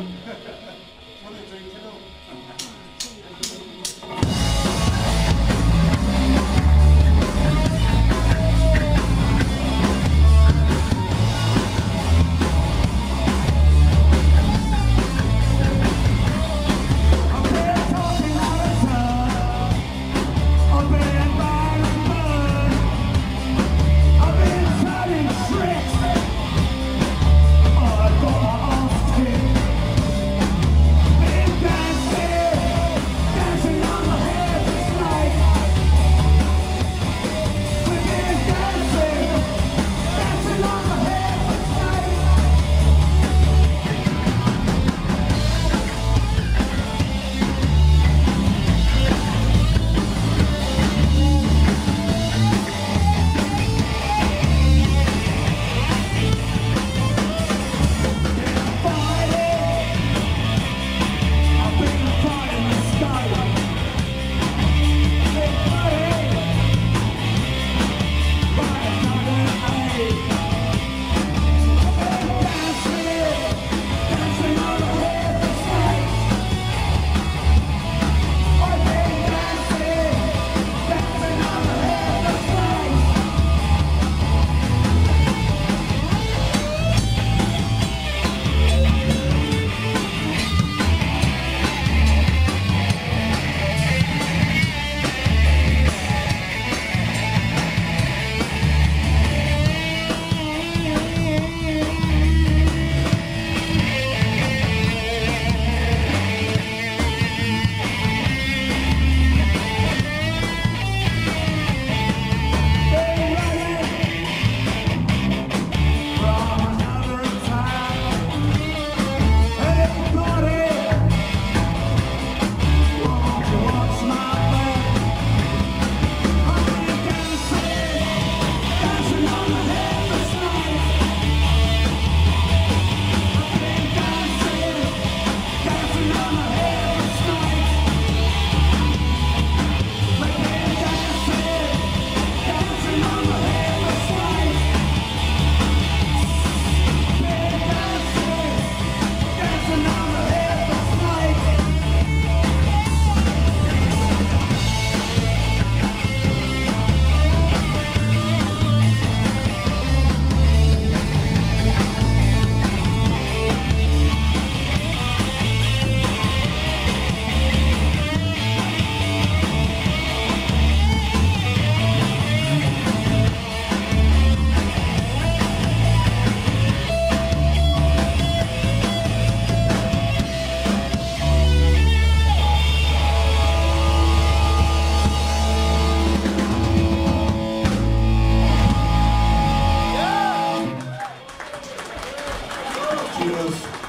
Yeah. Cheers.